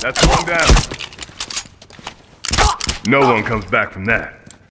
That's one down. No one comes back from that.